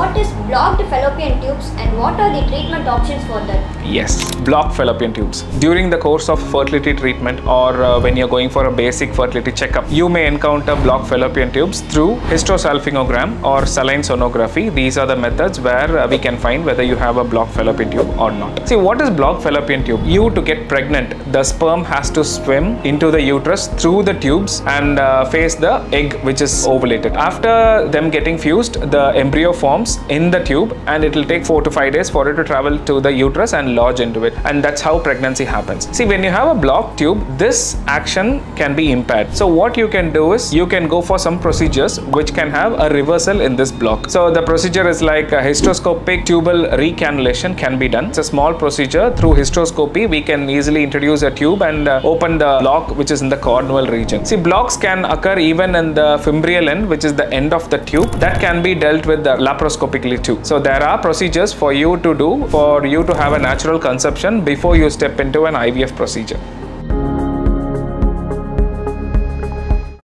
what is blocked fallopian tubes and what are the treatment options for that? Yes, blocked fallopian tubes. During the course of fertility treatment or uh, when you're going for a basic fertility checkup, you may encounter blocked fallopian tubes through hysterosalpingogram or saline sonography. These are the methods where uh, we can find whether you have a blocked fallopian tube or not. See, what is blocked fallopian tube? You to get pregnant, the sperm has to swim into the uterus through the tubes and uh, face the egg which is ovulated. After them getting fused, the embryo forms in the tube and it will take 4 to 5 days for it to travel to the uterus and lodge into it and that's how pregnancy happens. See when you have a blocked tube, this action can be impaired. So what you can do is you can go for some procedures which can have a reversal in this block. So the procedure is like a hysteroscopic tubal recannulation can be done. It's a small procedure through hysteroscopy we can easily introduce a tube and uh, open the block which is in the cornual region. See blocks can occur even in the fimbrial end which is the end of the tube that can be dealt with uh, laparoscopically too. So there are procedures for you to do for you to have a natural conception before you step into an IVF procedure.